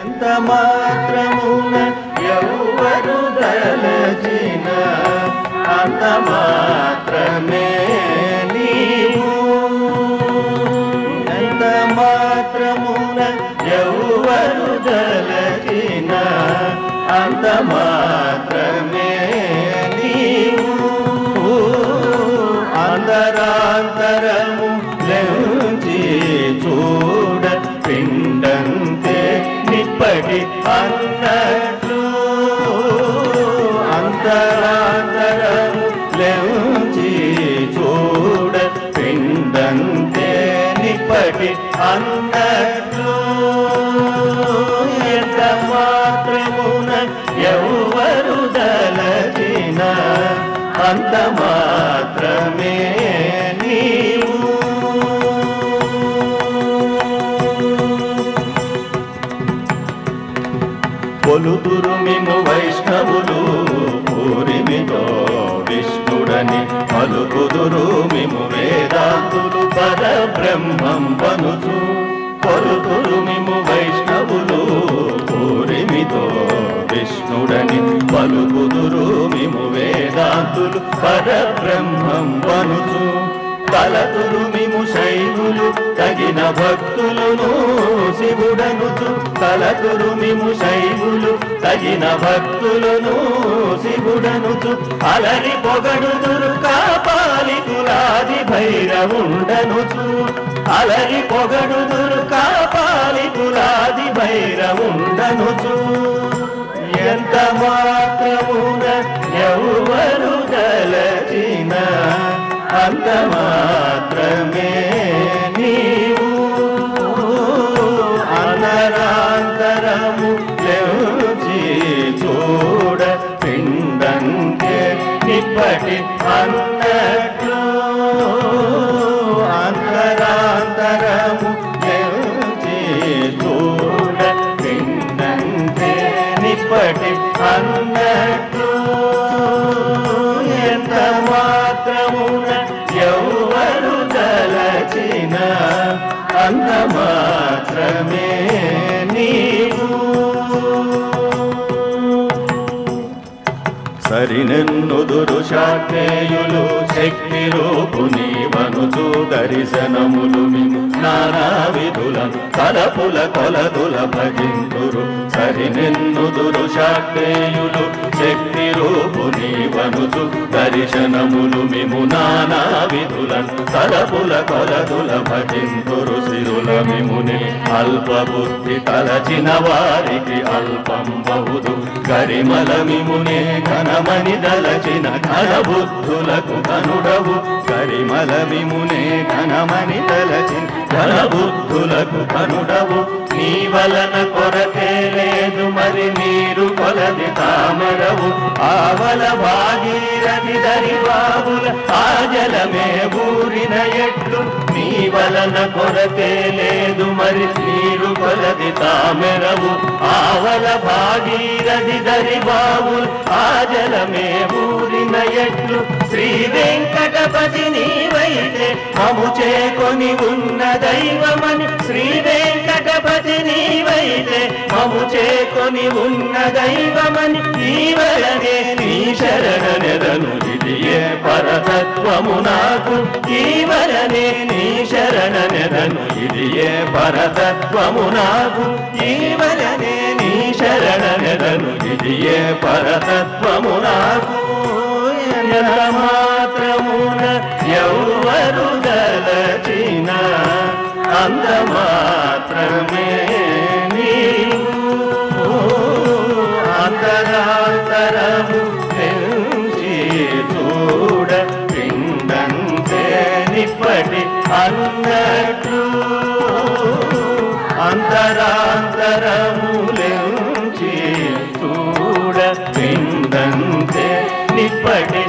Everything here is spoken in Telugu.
ఎంత మాత్రమున ఎవరు దలచిన అంత మాత్రమే నీవు. ఎంత మాత్రమున ఎవరు దలచిన అంత మాత్రమే నీవు. అందరాంతరము లేవు. అన్నట్లు అంతరాంతరము లెంచి చూడ పిండంతే నిప్పటి అన్నట్లు ఎంత మాత్రమున ఎవరు దలచిన అంత మాత్రమే కొలుతురు మేము వైష్ణవులు పూరిమితో విష్ణుడని పలుకుదురు మేము వేదాంతులు పరబ్రహ్మం పనుచు కొలుతురు మేము వైష్ణవులు పూరిమితో విష్ణుడని పలుకుదురు మేము వేదాంతులు పరబ్రహ్మం పనుచు కలతురు మిము శైవులు తగిన భక్తులను శివుడనుచు. కలతురు మిము శైవులు తగిన భక్తులను శివుడనుచు. అలరి పొగడుదురు కాపాలికులాది భైరవుండనుచు. అలరి పొగడుదురు కాపాలికులాది భైరవుండనుచు. ఎంత కాంత మాత్రమే నీవు. అనరాంతరము లెంచి చూడ పిండంకే నిప్పటి అన్నట్లు అంతరాంతరము లెంచి చూడ పిండంకే నిప్పటి అన్నట్లు అంత సరినెన్నుదురు శాక్తేయులు శక్తి రూపుని వనుచు దర్శనములు మిము నానా విధులను తలపుల కొలదుల భజింతురు. సరి నిన్నుదురు శాక్తేయులు శక్తి రూపుని వనుచు దర్శనములు మిము నానా విధులను తలపుల కొలదుల భజింతురు. సిరుల మిముని అల్ప బుద్ధి తలచిన వారికి అల్పం బహుదు. గరిమల మిమునే ఘనమని దలచిన ఘన కనుడవు కరిమల విమునే ఘనమని దలచిన ఘన కనుడవు. నీ వలన కొరతే లేదు మరి నీరు కొలది తామరవు. ఆవల భాగీరథి దరి బాబుల ఆజలమే ఊరిన ఎట్లు నీ వలన కొరతే లేదు మరి నీరు కొలది తామెరవు. ఆవల భాగీరథి నది దరిబావు ఆజలమే ఊరిన ఎట్లు. శ్రీ వెంకటపతి నీవైతే మము చేకొని ఉన్న దైవమని. శ్రీ వెంకటపతి నీవైతే మము చేకొని ఉన్న దైవమని. నీవలనే నీ శరణనెదను ఇదియే పరతత్వము నాకు. ఈవలనే నీ శరణనెదను ఇదియే పరతత్వము నాకు. ఈవలనే శరణనెదను ఇదియే పరతత్వము నాకు మాత్రమున ఎవరు గలచిన అంత మాత్రమే అంతరాంతరము పెంచి చూడ పిండంతే నిప్పటి అన్నట్లు. అంతరాంతరములెంచి పిండంతే నిప్పటి